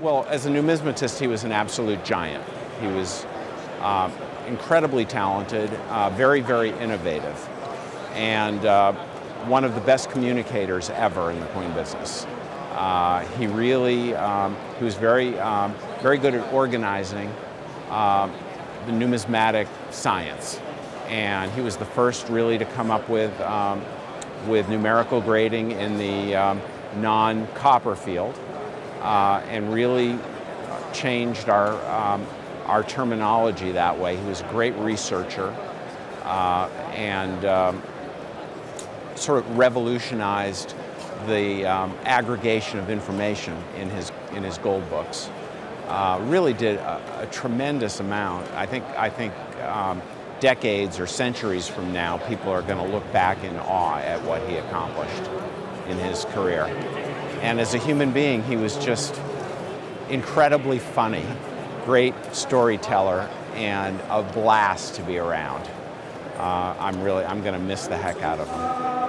Well, as a numismatist, he was an absolute giant. He was uh, incredibly talented, uh, very, very innovative, and uh, one of the best communicators ever in the coin business. Uh, he really, um, he was very, um, very good at organizing uh, the numismatic science, and he was the first really to come up with, um, with numerical grading in the um, non-copper field uh, and really changed our, um, our terminology that way. He was a great researcher uh, and um, sort of revolutionized the um, aggregation of information in his, in his gold books. Uh, really did a, a, tremendous amount. I think, I think um, decades or centuries from now, people are going to look back in awe at what he accomplished in his career. And as a human being, he was just incredibly funny, great storyteller, and a blast to be around. Uh, I'm really, I'm going to miss the heck out of him.